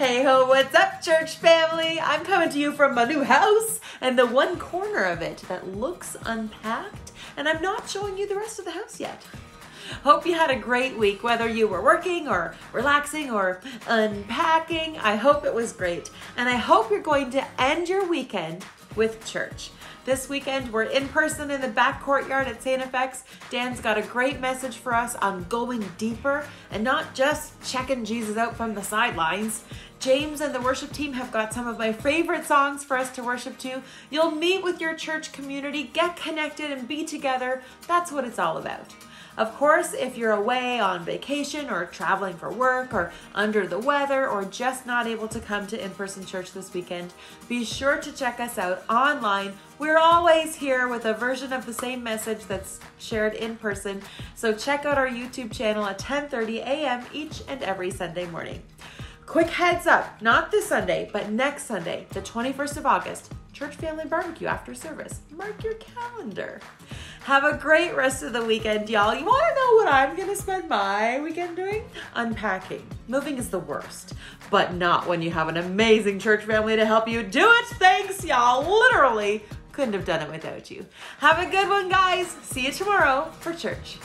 Hey ho, what's up, church family? I'm coming to you from my new house and the one corner of it that looks unpacked, and I'm not showing you the rest of the house yet. Hope you had a great week, whether you were working or relaxing or unpacking. I hope it was great, and I hope you're going to end your weekend with church. This weekend, we're in person in the back courtyard at St. FX. Dan's got a great message for us on going deeper and not just checking Jesus out from the sidelines. James and the worship team have got some of my favorite songs for us to worship to. You'll meet with your church community, get connected, and be together. That's what it's all about. Of course, if you're away on vacation or traveling for work or under the weather or just not able to come to in person church this weekend, be sure to check us out online. We're always here with a version of the same message that's shared in person. So check out our YouTube channel at 10:30 a.m. each and every Sunday morning. Quick heads up, not this Sunday, but next Sunday, the 21st of August, church family barbecue after service. Mark your calendar. Have a great rest of the weekend, y'all. You want to know what I'm going to spend my weekend doing? Unpacking. Moving is the worst, but not when you have an amazing church family to help you do it. Thanks, y'all. Literally couldn't have done it without you. Have a good one, guys. See you tomorrow for church.